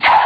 Yeah.